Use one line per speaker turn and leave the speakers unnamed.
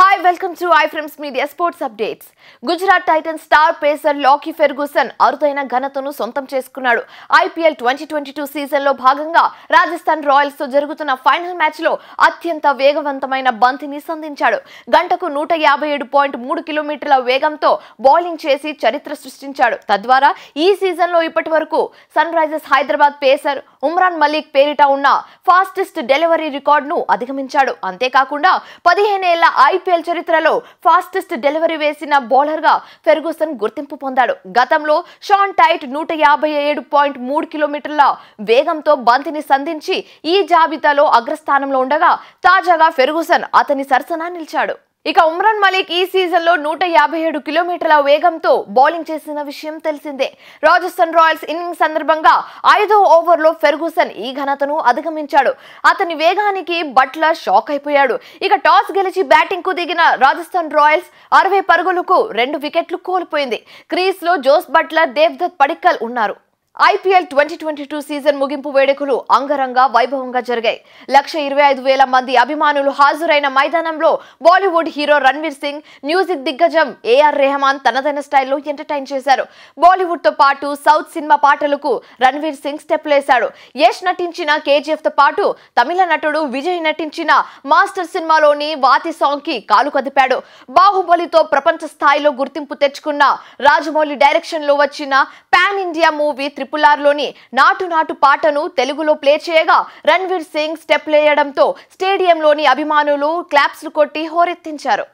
Hi welcome to I friends media sports updates Gujarat titan star pacer Lockie Ferguson అరుదైన ఘనతను సొంతం చేసుకున్నాడు. IPL twenty twenty two సీజన్లో భాగంగా రాజస్థాన్ రాయల్స్తో జరుగుతున్న ఫైనల్ మ్యాచ్లో అత్యంత వేగవంతమైన బంతిని సంధించాడు. గంటకు నూట యాభై ఏడు పాయింట్ మూడు కిలోమీటర్ల వేగంతో బౌలింగ్ చేసి చరిత్ర సృష్టించాడు. తద్వారా ఈ సీజన్లో ఇప్పటి వరకు sun Risers Hyderabad pacer Umran Malik పేరిట ఉన్న ఫాస్టెస్ట్ డెలివరీ రికార్డును అధిగమించాడు. అంతేకాకుండా పదిహేనేళ్ళ ఐపీఎల్ చరిత్రలో ఫాస్టెస్ట్ డెలివరీ వేసిన బౌలర్గా ఫెర్గూసన్ గుర్తింపు పొందాడు. గతంలో షాన్ టైట్ నూట యాభై ఏడు పాయింట్ మూడు కిలోమీటర్ల వేగంతో బంతిని సంధించి ఈ జాబితాలో అగ్రస్థానంలో ఉండగా తాజాగా ఫెర్గూసన్ అతని సరసన నిలిచాడు. ఇక ఉమ్రాన్ మలిక్ ఈ సీజన్లో నూట యాభై ఏడు కిలోమీటర్ల వేగంతో బౌలింగ్ చేసిన విషయం తెలిసిందే. రాజస్థాన్ రాయల్స్ ఇన్నింగ్స్ సందర్భంగా ఐదో ఓవర్లో ఫెర్గూసన్ ఈ ఘనతను అధిగమించాడు. అతని వేగానికి బట్లర్ షాక్ అయిపోయాడు. ఇక టాస్ గెలిచి బ్యాటింగ్కు దిగిన రాజస్థాన్ రాయల్స్ అరవై పరుగులకు రెండు వికెట్లు కోల్పోయింది. క్రీస్లో జోస్ బట్లర్ దేవ్దత్ పడిక్కల్ ఉన్నారు. IPL twenty twenty two season ముగింపు వేడుకలు అంగరంగ వైభవంగా జరిగాయి. లక్ష ఇరవై ఐదు వేల మంది అభిమానులు హాజరైన మైదానంలో బాలీవుడ్ హీరో రణ్వీర్ సింగ్ మ్యూజిక్ దిగ్గజం ఏఆర్ రెహమాన్ తనదైన స్టైల్లో ఎంటర్టైన్ చేశారు. బాలీవుడ్తో పాటు సౌత్ సినిమా పాటలకు రణ్వీర్ సింగ్ స్టెప్లేశాడు యష్ నటించిన కేజీఎఫ్తో పాటు తమిళ నటుడు విజయ్ నటించిన మాస్టర్ సినిమాలోని వాతి సాంగ్కి కాలు కదిపాడు. బాహుబలితో ప్రపంచ స్థాయిలో గుర్తింపు తెచ్చుకున్న రాజమౌళి డైరెక్షన్లో వచ్చిన పాన్ ఇండియా మూవీ త్రిపుల్ నాటు నాటు పాటను తెలుగులో ప్లే చేయగా రణ్వీర్ సింగ్ స్టెప్ లేయడంతో స్టేడియంలోని అభిమానులు క్లాప్స్ కొట్టి హోరెత్తించారు.